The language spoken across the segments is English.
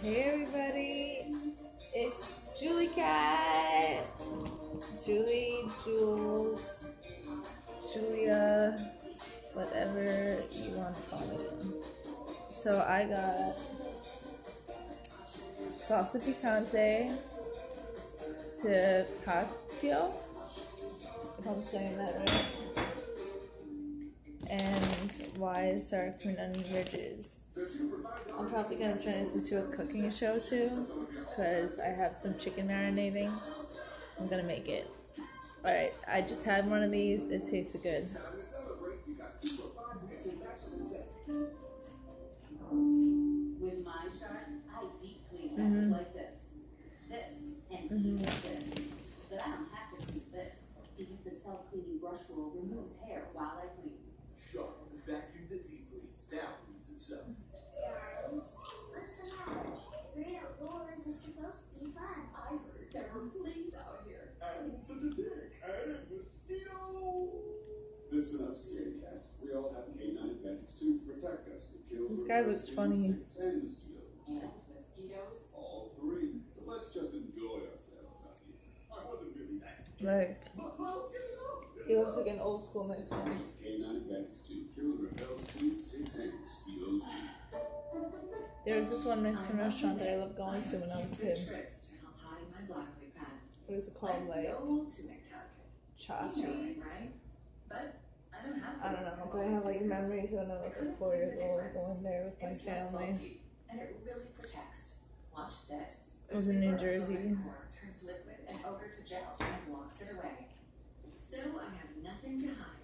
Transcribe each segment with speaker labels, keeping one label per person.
Speaker 1: Hey everybody, it's Julie Cat. Julie, Jules, Julia, whatever you want to call me. So I got salsa picante to Catio, if I'm saying that right. And Wise sour cream onion ridges. I'm probably gonna turn this into a cooking show too, because I have some chicken marinating. I'm gonna make it. Alright, I just had one of these, it tasted good.
Speaker 2: With my Shark, I deep clean messes
Speaker 1: Mhm.
Speaker 2: like this, this, and
Speaker 1: Mhm.
Speaker 2: this. But I don't have to clean this because the self-cleaning brush roll removes hair while I clean.
Speaker 3: Shark vacuum that deep cleans, now cleans itself.
Speaker 4: Guys, what's the matter? Great outdoors is supposed to be fun.
Speaker 2: I heard there were fleas out here.
Speaker 3: And for the dick, and mosquito. Listen cats. We all have K9 Advantix 2 to protect us and kill
Speaker 1: This guy
Speaker 3: rest
Speaker 1: looks funny.
Speaker 3: insects and mosquitoes.
Speaker 2: And mosquitoes.
Speaker 3: All three. So let's just enjoy ourselves out here. I wasn't really that scared.
Speaker 1: Like,
Speaker 3: you know.
Speaker 1: he looks like an old school Mexican.
Speaker 3: K9 Advantix 2 kills and repels fleas, ticks, and mosquitoes too.
Speaker 1: There was this one Mexican restaurant that I loved going to when I was a kid.
Speaker 5: Tricks to help hide my.
Speaker 1: What is it called? Like
Speaker 5: no to McTuck.
Speaker 1: Chassis.
Speaker 5: You know it, right? But I don't have
Speaker 1: I don't know, but I have like memories when I was like four years old going there with my
Speaker 5: It's less
Speaker 1: family.
Speaker 5: and it really protects. Watch this.
Speaker 1: It was in New Jersey.
Speaker 5: turns liquid and over to gel and locks it away. So I have nothing to hide.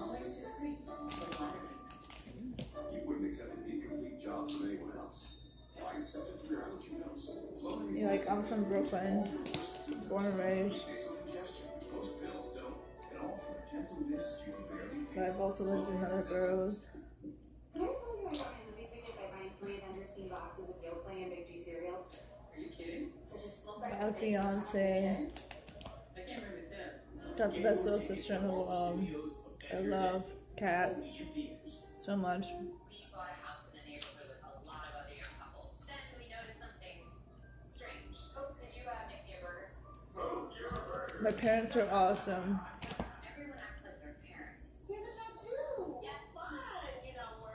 Speaker 5: Always discreet for ladder links.
Speaker 3: You wouldn't accept an incomplete job from anyone else. I accept it from your allergy pills? Slowly
Speaker 1: Yeah, like I'm from Brooklyn, born and raised. But I've also lived in other boroughs.
Speaker 6: Did I tell you I got my movie ticket by buying three Avengers boxes of Yoplait and Big G cereals?
Speaker 5: Are you kidding?
Speaker 6: To just look
Speaker 1: I
Speaker 6: like
Speaker 1: had a
Speaker 6: the things
Speaker 1: fiance,
Speaker 5: I can't bring the tip.
Speaker 1: got the best little sister in the world. I love cats so much.
Speaker 7: We bought a house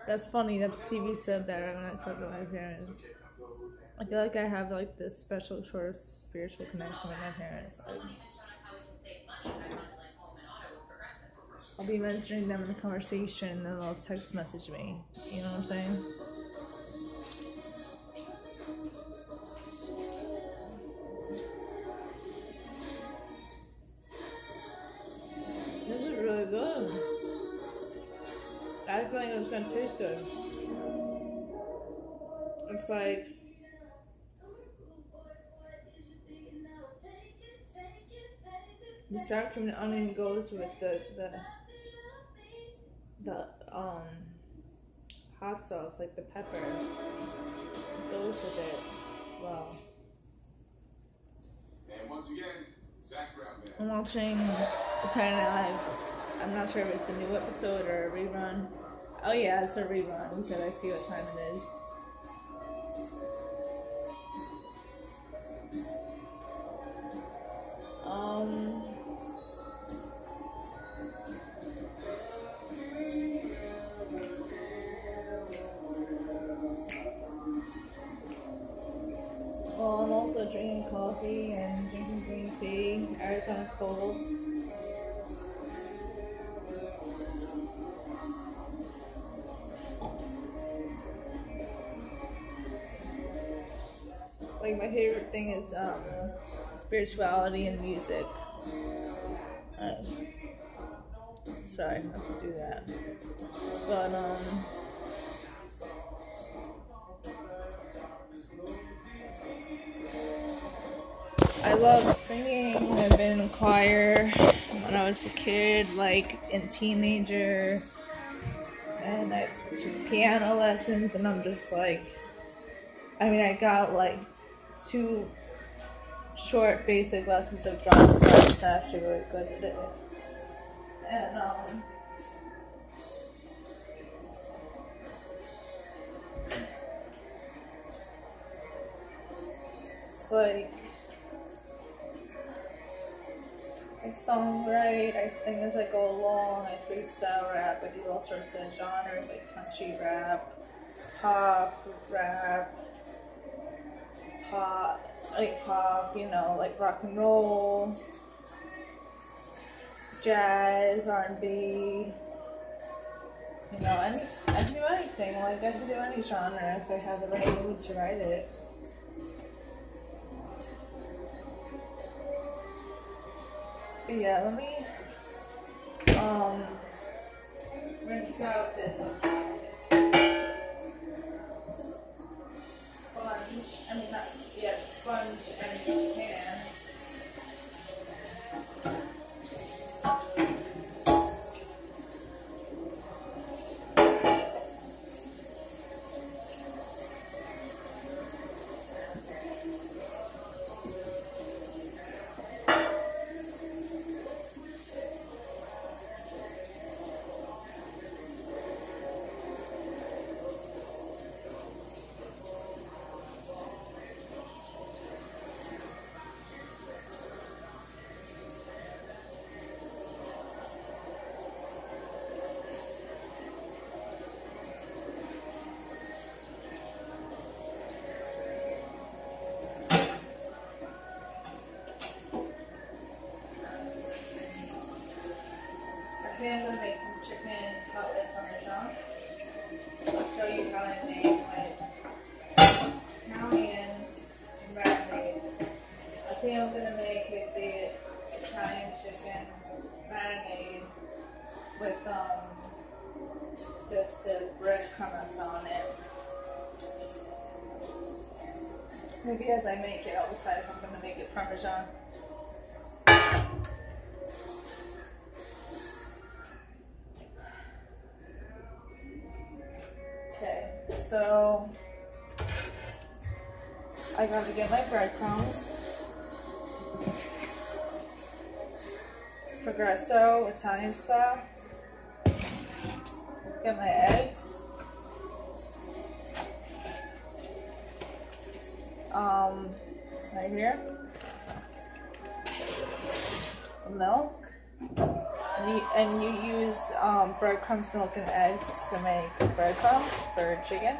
Speaker 1: That's funny that the TV said that when I talked to my parents. I feel like I have like this special sort of spiritual connection with my parents. Like,
Speaker 7: Someone even showed us how we can save money by bundling home and auto with Progressive.
Speaker 1: I'll be mentioning them in the conversation and they'll text message me. You know what I'm saying? This is really good. A feeling it was gonna taste good. It's like the sour cream and onion goes with the the the um hot sauce, like the pepper, goes with it. Wow.
Speaker 3: And once again, Zac Brown
Speaker 1: I'm watching Saturday Night Live. I'm not sure if it's a new episode or a rerun. Oh yeah, it's a rerun because I see what time it is. Um. Well, I'm also drinking coffee and drinking green tea. Arizona cold. Like my favorite thing is um, spirituality and music. Um, sorry, not to do that. But um. I love singing. I've been in a choir when I was a kid, like in teenager, and I took piano lessons. And I'm just like, I mean, I got like two short, basic lessons of drums. So I'm just actually really good at it. And um, just like I songwrite, I sing as I go along, I freestyle rap, I do all sorts of genres like country rap, pop, rap, pop, like pop, you know, like rock and roll, jazz, R and B. You know, any I can do anything. Like I can do any genre if I have the right mood to write it. But yeah, let me um rinse out this sponge and I make it, I'll decide if I'm gonna make it parmesan. Okay, so I gotta get my breadcrumbs. Progresso, Italian style. Get my eggs. Um, right here. Milk. And you, and you use um, breadcrumbs, milk, and eggs to make breadcrumbs for chicken.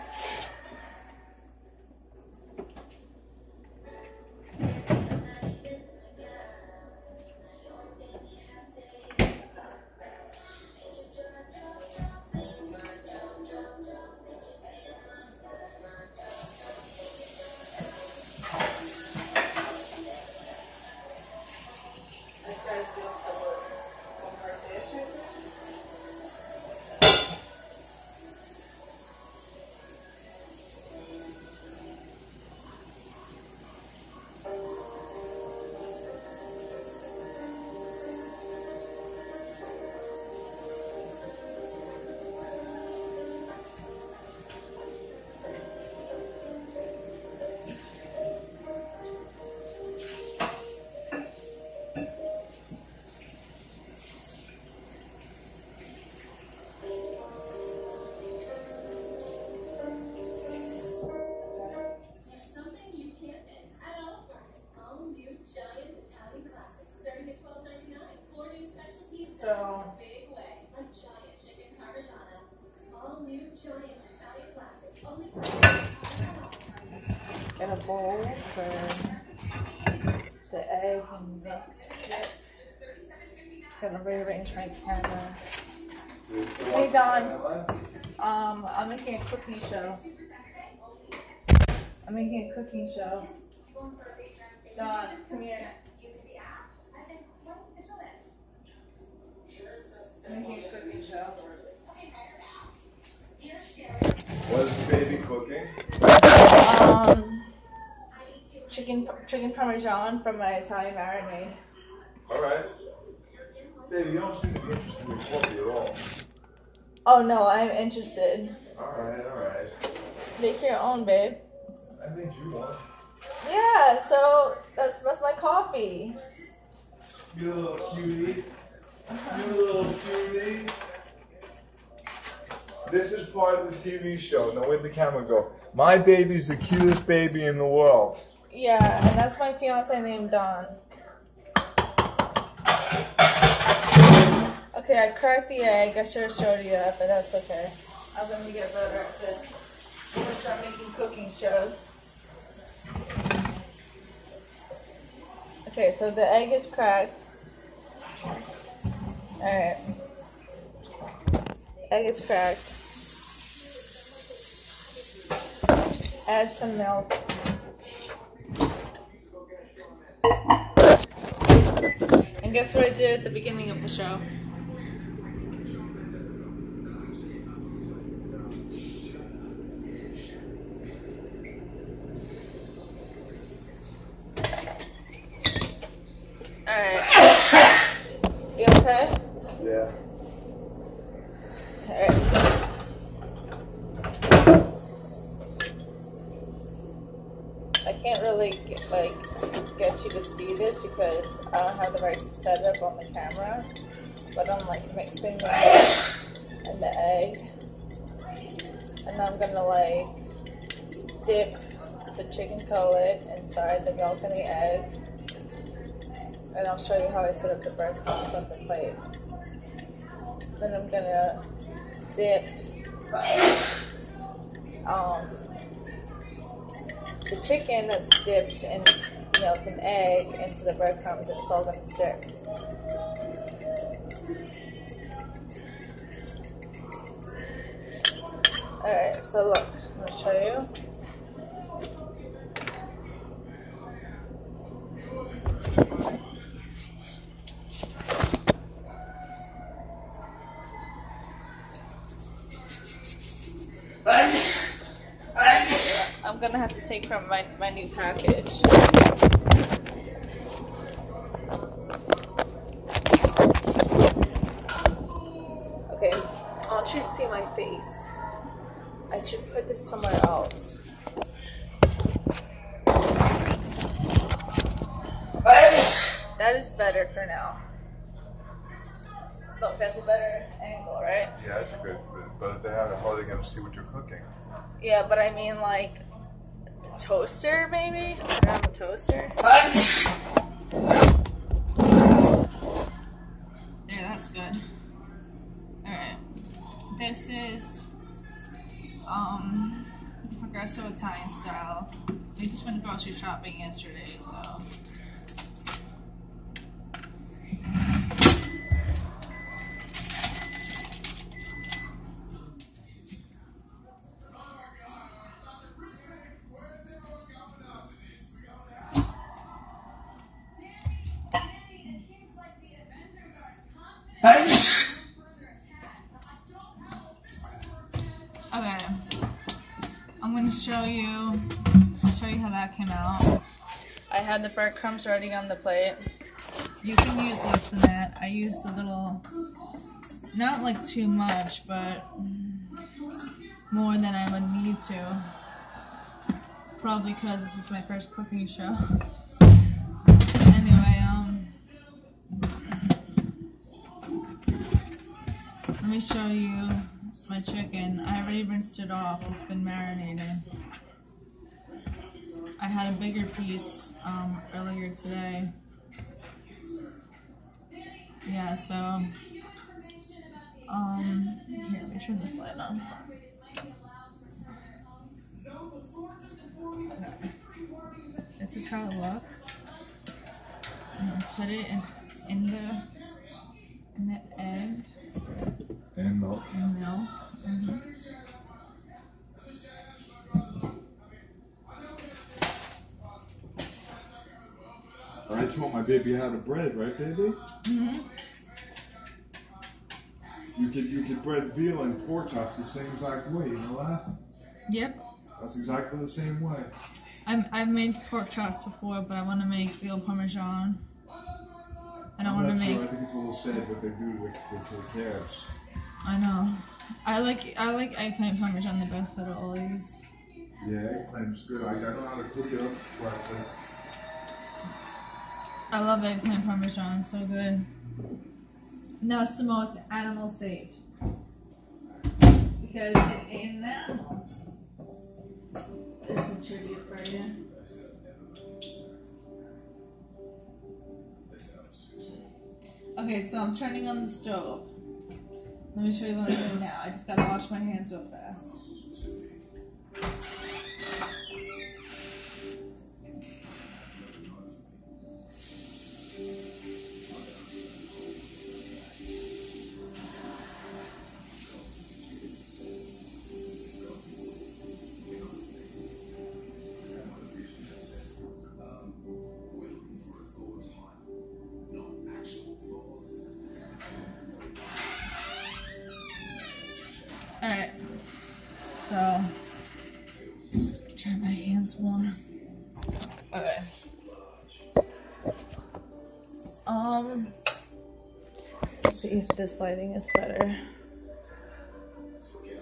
Speaker 1: For the egg and milk. Gonna rearrange my camera. Hey Don, um, I'm making a cooking show. I'm making a cooking show. Don, come here. I'm making a cooking show.
Speaker 8: What is the baby cooking?
Speaker 1: Um, chicken parmesan from my Italian marinade.
Speaker 8: All right. Baby, you don't seem to be interested in coffee at all.
Speaker 1: Oh no, I'm interested.
Speaker 8: All right, all right.
Speaker 1: Make your own, babe.
Speaker 8: I made you one.
Speaker 1: Yeah, so that's that's my coffee.
Speaker 8: You little cutie. You little cutie. This is part of the TV show. Now where'd the camera go? My baby's the cutest baby in the world.
Speaker 1: Yeah, and that's my fiance named Don. Okay, I cracked the egg. I should have showed you that, but that's okay. I'm gonna get better at this. I'm gonna start making cooking shows. Okay, so the egg is cracked. Alright. Egg is cracked. Add some milk. And guess what I did at the beginning of the show? Alright. You okay?
Speaker 8: Yeah.
Speaker 1: Alright. I can't really get, like get you to see this because I don't have the right setup on the camera. But I'm like mixing the milk and the egg, and I'm gonna like dip the inside the the egg, and I'll show you how I set up the breadcrumbs on the plate. Then I'm gonna dip um, the chicken that's dipped in milk and egg into the breadcrumbs and it's all gonna stick. Alright, so look, I'm gonna show you. From my, my new package. Okay, I want you to see my face. I should put this somewhere else. That is better for now. Look, that's a better angle, right?
Speaker 8: Yeah, it's good. But they have, how are they going to see what you're cooking?
Speaker 1: Yeah, but I mean like toaster, maybe? Around the toaster. There, that's good. Alright. This is um Progresso Italian style. We just went grocery shopping yesterday, so breadcrumbs already on the plate. You can use less than that. I used a little, not like too much, but more than I would need to. Probably because this is my first cooking show. Anyway, um, let me show you my chicken. I already rinsed it off. It's been marinated. I had a bigger piece um, earlier today. Yeah, so um, here, let me turn this light on. Okay. This is how it looks. And put it in, in the in the egg
Speaker 8: And milk.
Speaker 1: and milk.
Speaker 8: Told my baby how to bread, right, baby?
Speaker 1: Mm-hmm.
Speaker 8: You could you could bread veal and pork chops the same exact way. You know that?
Speaker 1: Yep.
Speaker 8: That's exactly the same way.
Speaker 1: I've, I've made pork chops before, but I want to make veal parmesan. And I
Speaker 8: I'm
Speaker 1: want to make.
Speaker 8: sure. I think it's a little sad what they do to the, to the calves.
Speaker 1: I know. I like I like eggplant parmesan the best out of all these.
Speaker 8: Yeah, eggplant's good. I, I know how to cook it up correctly.
Speaker 1: I love eggplant parmesan, it's so good. No, it's the most animal safe. Because it ain't an animal. There's some trivia for you. Okay, so I'm turning on the stove. Let me show you what I'm doing now. I just gotta wash my hands real fast. This lighting is better.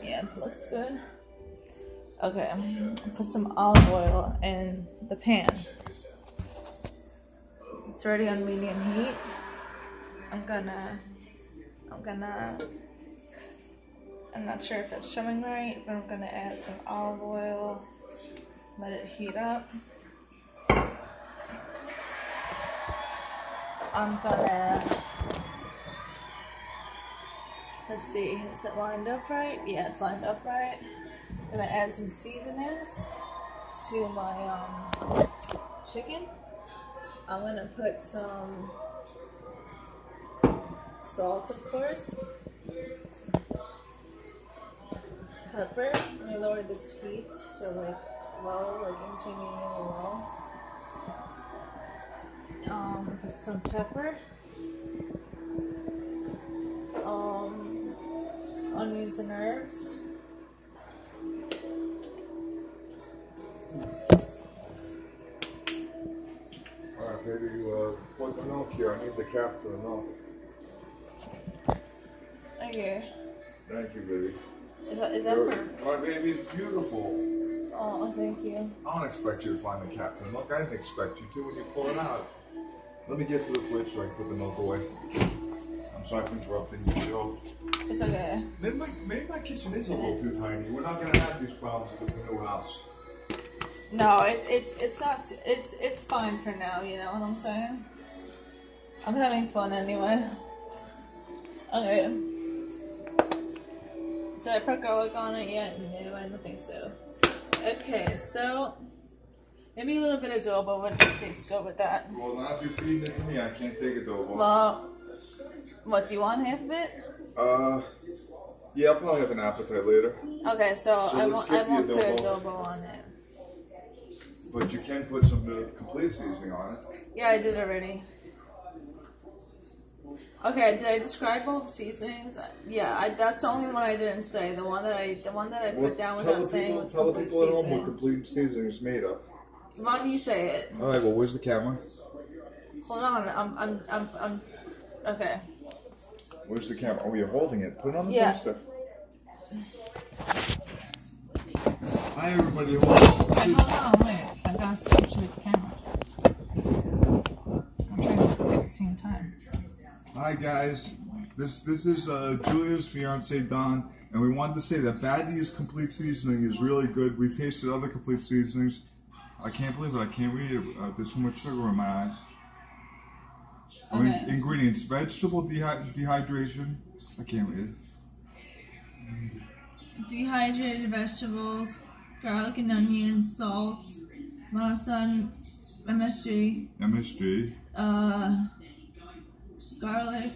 Speaker 1: Yeah, looks good. Okay, put some olive oil in the pan. It's already on medium heat. I'm gonna I'm gonna I'm not sure if it's showing right, but I'm gonna add some olive oil, let it heat up. I'm gonna, let's see, is it lined up right? Yeah, it's lined up right. I'm gonna add some seasonings to my um, chicken. I'm gonna put some salt, of course pepper. Let me lower this heat to like low, like intermediate low. Um, put some pepper. Onions and herbs.
Speaker 8: Alright, baby, uh, put the milk here. I need the cap for the milk.
Speaker 1: Okay.
Speaker 8: Thank you, baby.
Speaker 1: Is that, is that for?
Speaker 8: My baby's beautiful.
Speaker 1: Oh, thank you.
Speaker 8: I don't expect you to find the cap to the milk. I didn't expect you to when you pull it out. Let me get to the fridge so I can put the milk away. Sorry for interrupting your show.
Speaker 1: It's okay.
Speaker 8: Maybe my, maybe my kitchen is a little too tiny. We're not gonna have these problems with the new house.
Speaker 1: No, it, it's it's not. It's it's fine for now. You know what I'm saying? I'm having fun anyway. Okay. Did I put garlic on it yet? No, I don't think so. Okay, so maybe a little bit of adobo would taste good with that.
Speaker 8: Well, now if you're feeding it to me, I can't take it though.
Speaker 1: Well, what do you want? Half of it?
Speaker 8: Uh, yeah, I'll probably have an appetite later.
Speaker 1: Okay, so,
Speaker 8: So
Speaker 1: I won't. I won't put adobo. on it.
Speaker 8: But you can put some complete seasoning on it.
Speaker 1: Yeah, I did already. Okay, did I describe all the seasonings? Yeah, I, that's the only one I didn't say. The one that I, the one that I put down
Speaker 8: tell
Speaker 1: without
Speaker 8: the
Speaker 1: saying
Speaker 8: people,
Speaker 1: was
Speaker 8: tell the people at home what complete seasoning is made of.
Speaker 1: Why don't you say it?
Speaker 8: All right. Well, where's the camera?
Speaker 1: Hold on, I'm, I'm, I'm, I'm. Okay.
Speaker 8: Where's the camera? Oh, you're holding it. Put it on the
Speaker 1: Yeah.
Speaker 8: toaster. Hi, everybody. at home.
Speaker 1: Hold on, wait. I gotta switch with the camera. I'm trying to do it at the same time.
Speaker 8: Hi guys, this this is uh, Julia's fiance Don, and we wanted to say that Badia's Complete Seasoning is really good. We've tasted other complete seasonings. I can't believe it. I can't read it. Uh, there's too much sugar in my eyes. I mean,
Speaker 1: Okay.
Speaker 8: ingredients: vegetable dehy- dehydration. I can't read it.
Speaker 1: Dehydrated vegetables, garlic and onion, salt, Masan, MSG,
Speaker 8: MSG.
Speaker 1: uh, garlic,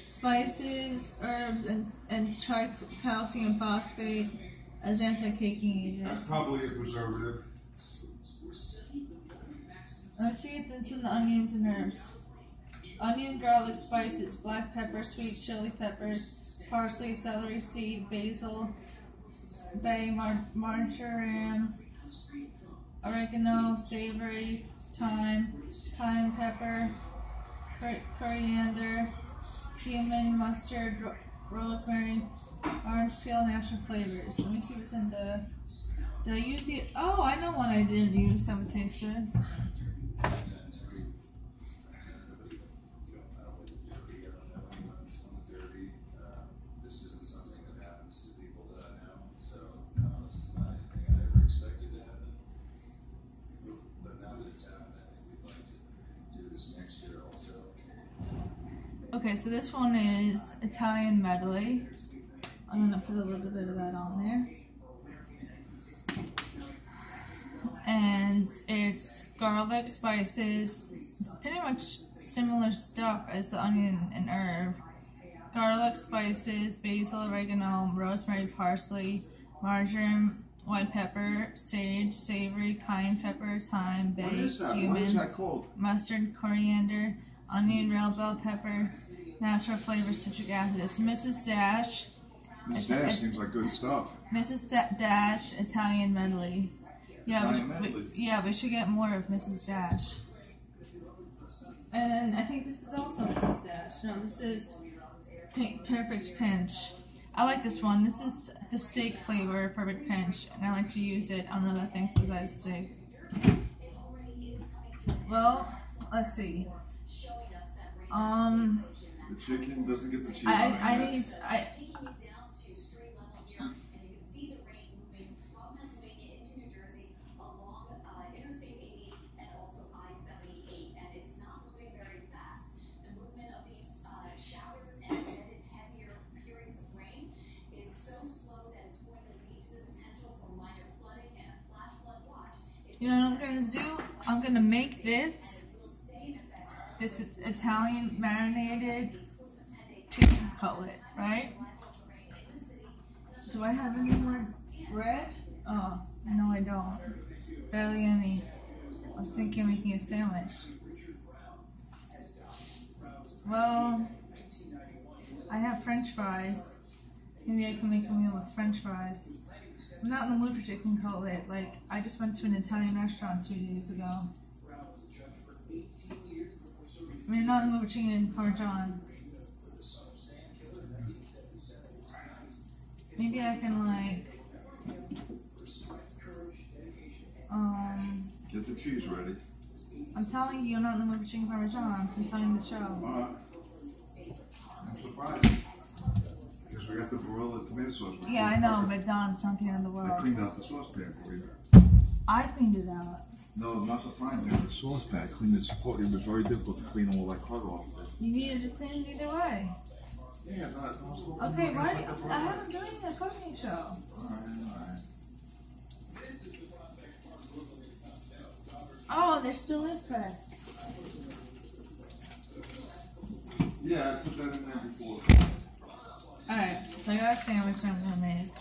Speaker 1: spices, herbs, and, and tricalcium phosphate as anti-caking agent.
Speaker 8: That's probably a preservative.
Speaker 1: Let's see if it's in the onions and herbs. Onion, garlic, spices, black pepper, sweet chili peppers, parsley, celery seed, basil, bay, mar- marjoram, oregano, savory, thyme, cayenne pepper, cor- coriander, cumin, mustard, ro- rosemary, orange peel, natural flavors. Let me see what's in the. Did I use the? Oh, I know one I didn't use. That would taste good. Okay, so this one is Italian medley. I'm gonna put a little bit of that on there. And it's garlic, spices, it's pretty much similar stuff as the onion and herb. Garlic, spices, basil, oregano, rosemary, parsley, marjoram, white pepper, sage, savory, cayenne pepper, thyme, bay,
Speaker 8: What is that? What
Speaker 1: cumin,
Speaker 8: is that called?
Speaker 1: mustard, coriander, onion, real bell pepper, natural flavor, citric acid. It's Mrs. Dash, It's-
Speaker 8: dash seems like good stuff.
Speaker 1: Mrs. Dash Italian medley. Yeah, we should, we, yeah, we should get more of Mrs. Dash. And I think this is also Mrs. Dash. No, this is Pink, Perfect Pinch. I like this one. This is the steak flavor, Perfect Pinch, and I like to use it on other things besides steak. Well, let's see. Um,
Speaker 8: The chicken doesn't get the cheese
Speaker 1: I. I need, I, gonna do? I'm gonna make this. This is Italian marinated chicken cutlet, right? Do I have any more bread? Oh, no, I don't. Barely any. I'm thinking of making a sandwich. Well, I have French fries. Maybe I can make a meal with French fries. I'm not in the mood for chicken cutlet. Like, I just went to an Italian restaurant two days ago. I mean, I'm not in the mood for chicken parmesan. Maybe I can, like, um,
Speaker 8: Get the cheese ready.
Speaker 1: I'm telling you, I'm not in the mood for chicken parmesan. I'm telling the show.
Speaker 8: Uh, I'm surprised. Because we got the Barilla tomato sauce.
Speaker 1: Yeah, I know, but Don's not the end of the
Speaker 8: I
Speaker 1: world.
Speaker 8: cleaned out the saucepan for you.
Speaker 1: I cleaned it out.
Speaker 8: No, not the frying pan, the saucepan. I cleaned it. It was very difficult to clean all that clutter off.
Speaker 1: You needed to clean it either way.
Speaker 8: Yeah, not
Speaker 1: Okay, why? I haven't doing a cooking show. Oh, there still is bread.
Speaker 8: Yeah, I put that in there before.
Speaker 1: Alright, so I got a sandwich I'm gonna make.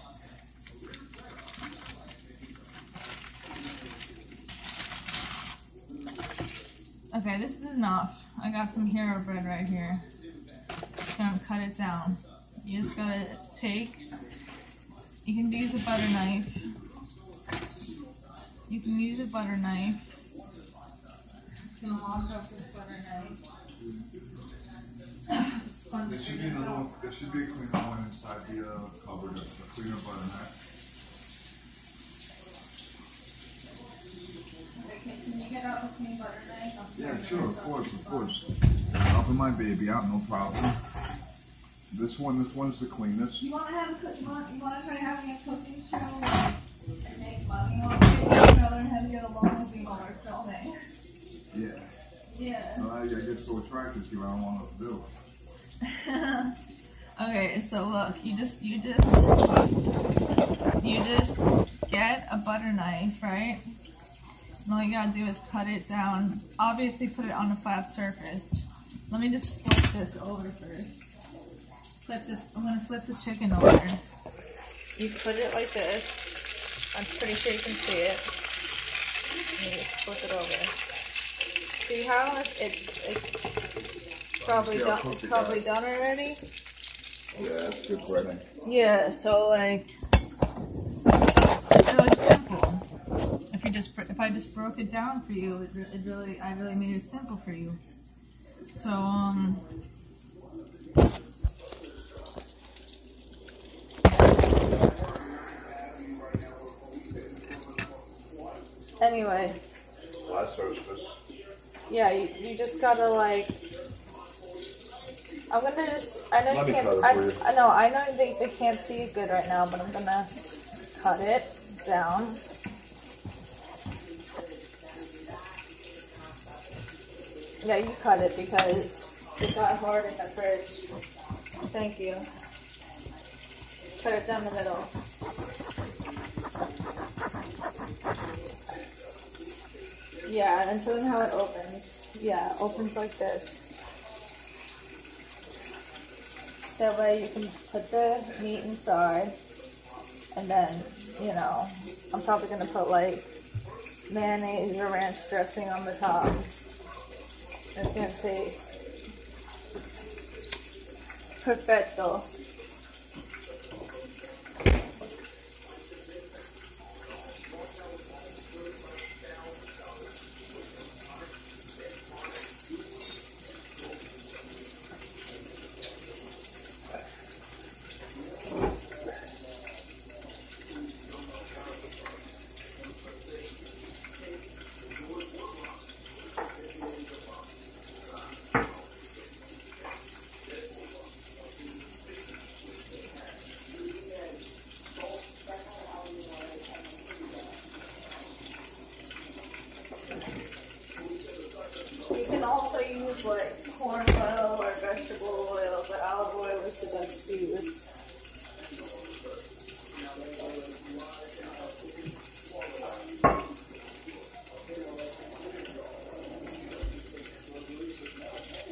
Speaker 1: Okay, this is enough. I got some hero bread right here. Just gonna cut it down. You just gotta take, you can use a butter knife. You can use a butter knife. Wash this butter knife.
Speaker 8: There should be another one. There should be a cleaner one inside the uh, cupboard. A cleaner butter knife.
Speaker 1: Okay, can you get out with me butter knife? I'm
Speaker 8: Yeah,
Speaker 1: sorry,
Speaker 8: sure, of course, of course. Helping my baby out, no problem. This one, this one's the cleanest.
Speaker 1: You want to have a cook? You want, you want to try having a cooking show and make money on it? I'd rather have you get along with me while we're filming.
Speaker 8: Yeah.
Speaker 1: Yeah.
Speaker 8: No, I, I get so attracted to you, I don't want to do.
Speaker 1: Okay, so look, you just, you just, you just get a butter knife, right? And all you gotta do is cut it down. Obviously, put it on a flat surface. Let me just flip this over first. Flip this. I'm gonna flip the chicken over. You put it like this. I'm pretty sure you can see it. And you just flip it over. See how it's it's, it's probably done. It's probably done already.
Speaker 8: Yeah, that's good breading.
Speaker 1: Yeah, so like it's really simple. If you just if I just broke it down for you, it, it really I really made it simple for you. So um. Anyway,
Speaker 8: Flat surface.
Speaker 1: yeah, you, you just gotta like. I'm gonna just. I know
Speaker 8: Let
Speaker 1: you can't. I. I know. I know they, they can't see it good right now, but I'm gonna cut it down. Yeah, you cut it because It got hard in the fridge. Thank you. Cut it down the middle. Yeah, and show them how it opens. Yeah, it opens like this. That way you can put the meat inside. And then, you know, I'm probably gonna put like mayonnaise or ranch dressing on the top. It's gonna taste perfecto. You can also use like corn oil or vegetable oil, but olive oil is the best to use.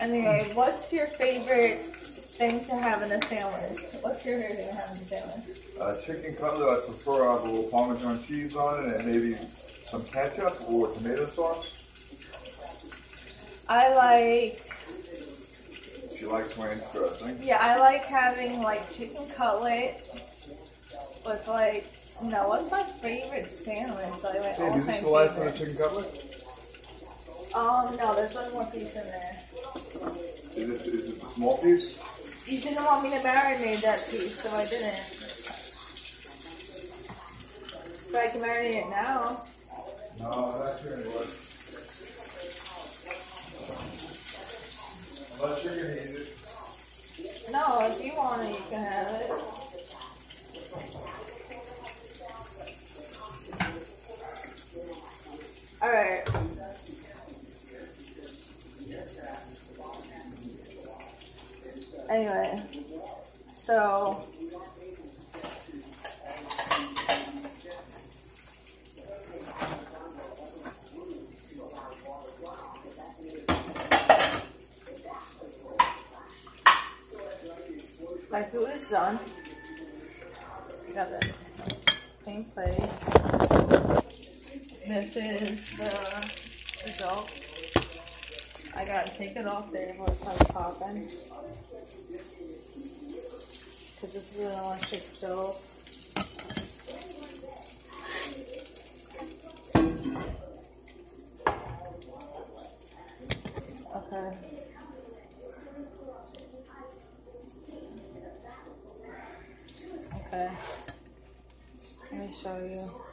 Speaker 1: Anyway, what's your favorite thing to have in a sandwich? What's your favorite thing to have in a sandwich?
Speaker 8: Uh, chicken cutlet, I prefer I have a little Parmesan cheese on it and maybe some ketchup or tomato sauce.
Speaker 1: I like
Speaker 8: She likes ranch dressing.
Speaker 1: Yeah, I like having like chicken cutlet with like no, what's my favorite sandwich? Like my
Speaker 8: Hey, is this the last of the
Speaker 1: favorite.
Speaker 8: chicken cutlet?
Speaker 1: Um, no, there's one more piece in there.
Speaker 8: Is it, is it the small piece?
Speaker 1: You didn't want me to marinate that piece, so I didn't. But I can marinate it now.
Speaker 8: No, that's your what. Unless you're gonna eat it.
Speaker 1: No, if you want it, you can have it. Alright. Anyway, so my food is done. I got the clean plate. This is the result. I gotta take it off there before it starts popping. Cause this is an electric stove. Okay. Okay. Let me show you.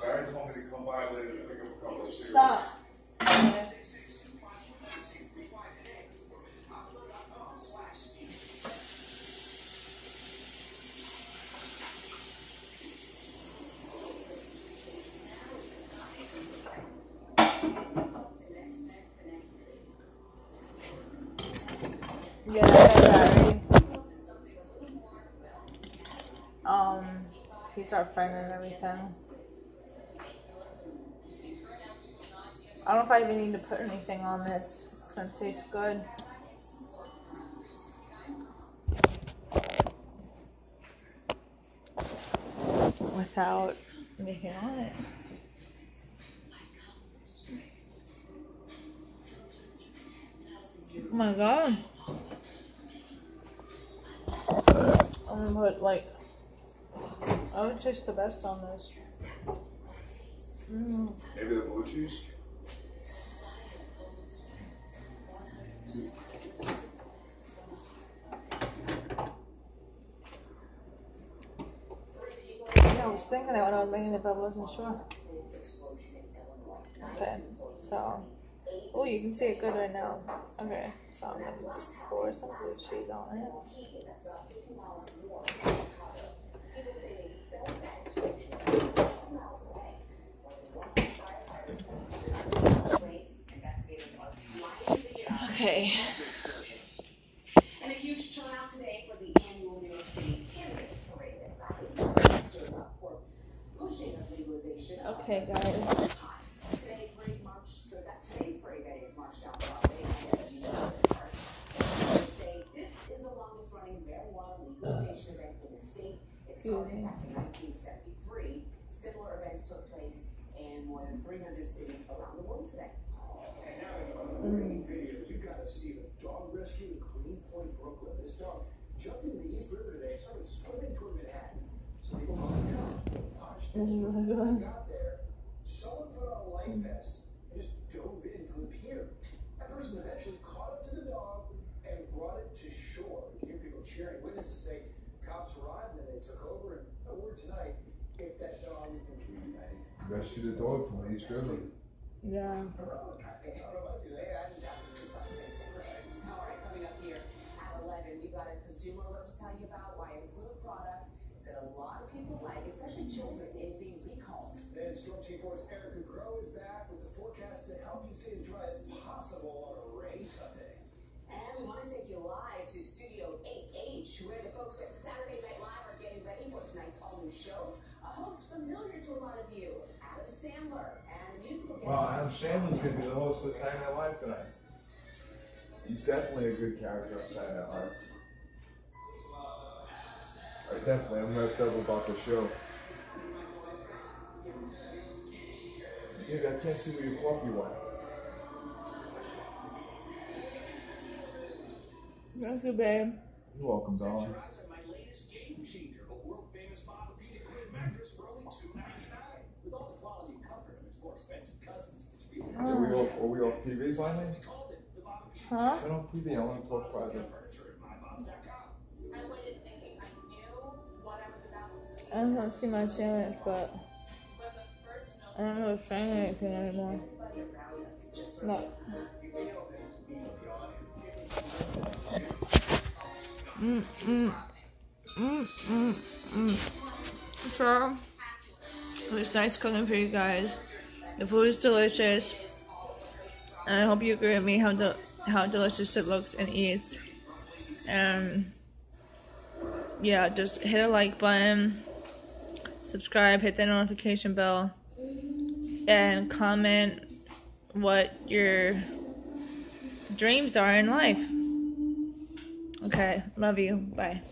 Speaker 8: Barry told me to come by later to pick up a couple of cereals.
Speaker 1: Stop. Okay. Yeah. Um, he's our friend and everything. I don't know if I even need to put anything on this. It's gonna taste good. Without anything on it. Oh my god. Put like I would taste the best on this. Mm.
Speaker 8: Maybe the blue cheese?
Speaker 1: Yeah, I was thinking that when I was making it, but I wasn't sure. Okay, So, oh, you can see it good right now. Okay, so I'm gonna just pour some blue cheese on it. Okay.
Speaker 2: And a huge turnout today for the annual New York City Cannabis Parade and rally. Stood up for pushing of legalization. of
Speaker 1: Okay, guys.
Speaker 2: pot. Today, parade march, uh, that today's parade that is marched down Broadway and at Union Park. And they say this is the longest running marijuana legalization event in the state. It started back in nineteen seventy-three. Similar events took place in more than three hundred cities around the world today.
Speaker 9: And now in a great video, you gotta see the dog rescue in Greenpoint, Brooklyn. This dog jumped into the East River today and started swimming toward Manhattan. So people called him out. Watch this.
Speaker 1: This is.
Speaker 9: When he got there, someone put on a life vest and just dove in from the pier. That person eventually caught up to the dog and brought it to shore. You hear people cheering. Witnesses say cops arrived and they took over. And a word tonight, if that dog is going to be reunited.
Speaker 8: Rescue the dog from the East River.
Speaker 1: Yeah.
Speaker 2: All right, coming up here at 11, we've got a consumer alert to tell you about why a food product that a lot of people like, especially children, is being recalled.
Speaker 9: And Storm Team 4's Erica Grow is back with the forecast to help you stay as dry as possible on a rainy Sunday.
Speaker 2: And we want to take you live to Studio 8H, where the folks at Saturday Night Live are getting ready for tonight's all-new show. A host familiar to a lot of you, Adam Sandler, and the musical.
Speaker 8: Well, Adam Sandler's gonna be the host of Saturday Night Live tonight. He's definitely a good character on Saturday Night Live. I definitely, I'm hyped up about the show. Dude, I can't see where your coffee went.
Speaker 9: Its more expensive cousins, it's really
Speaker 8: Are we off, are we off TV finally?
Speaker 9: we called it the Bob-O-Pedic
Speaker 1: Huh?
Speaker 8: Turn off TV, I wanna talk private.
Speaker 9: furniture at mybobs.com.
Speaker 7: I went in thinking I knew what I was about to see,
Speaker 1: I don't see my sandwich, but
Speaker 7: but the first
Speaker 1: I don't know if saying anything anymore. No. Mm, mm, mm, mm, mm. So, it was nice cooking for you guys. The food is delicious. And I hope you agree with me how de- how delicious it looks and eats. And yeah, just hit a like button, subscribe, hit the notification bell, and comment what your dreams are in life. Okay, love you. Bye.